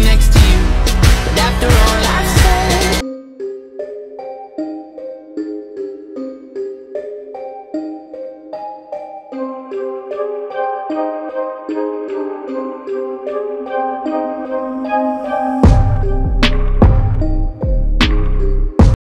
next to